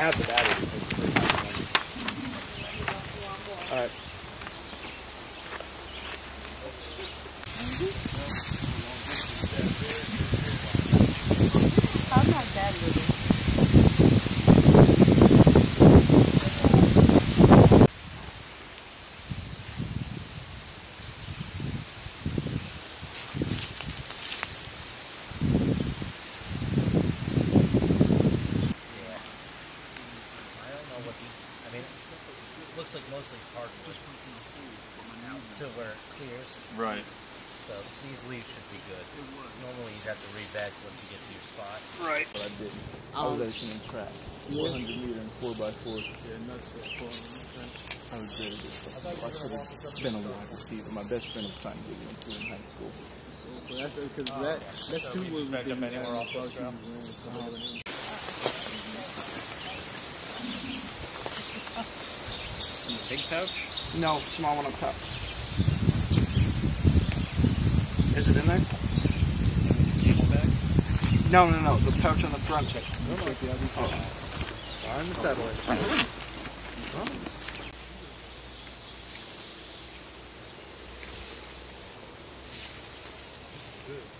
have the battery. All right. I'm not that little. Yeah. I don't know what these. I mean, it looks like mostly hardwood out to where it clears. Right. So these leaves should be good. Normally you'd have to re-veg once you get to your spot. Right. But I didn't. I was um, actually in track. 100 meter and 4x4. Yeah, nuts for a four. I was ready to I could have been a wide receiver. My best friend was trying to get me into in high school. So that's because oh, that that's So two we was just veg anywhere off this pouch? No, small one up top. Is it in there? CamelBak. No, no, no. The pouch on the front. Check. On oh. the satellite. Good.